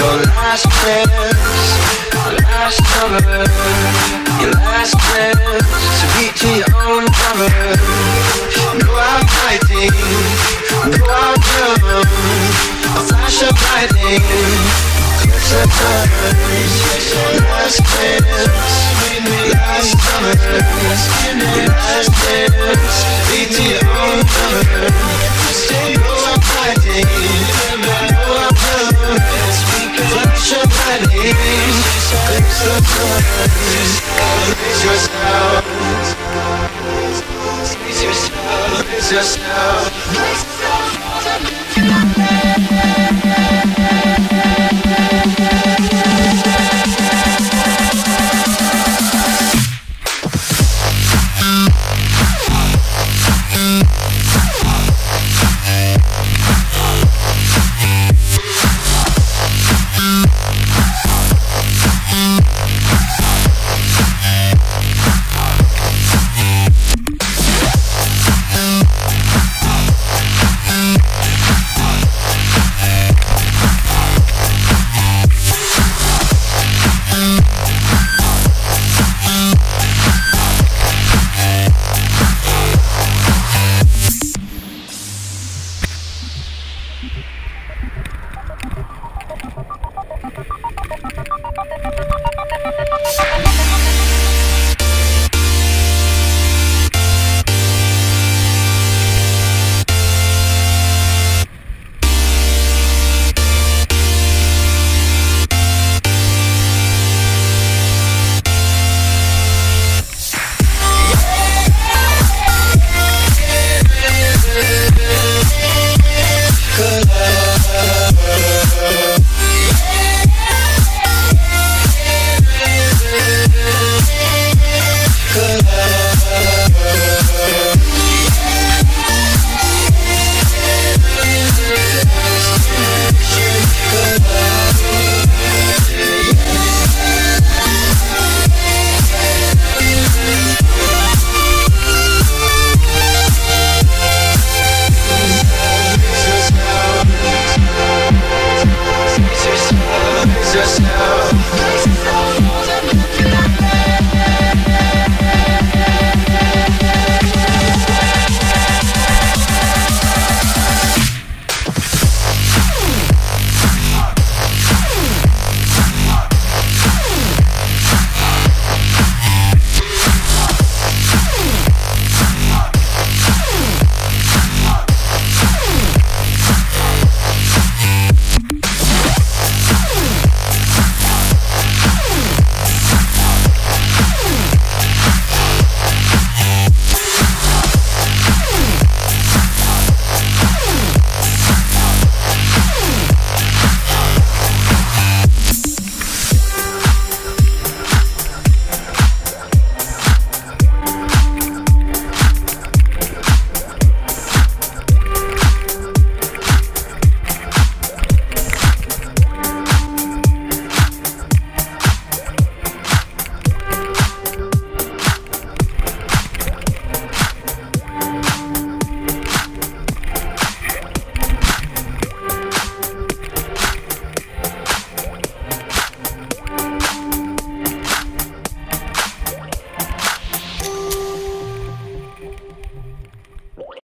chance, last summer, your last chance to beat to your own drummer. Go out fighting, go out young, a flash of lightning, clips and turns, last chance, last summer, yourself.